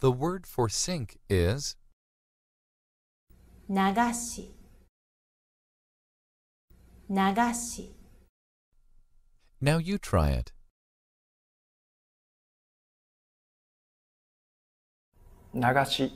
The word for sink is 流し流し Now you try it. 流し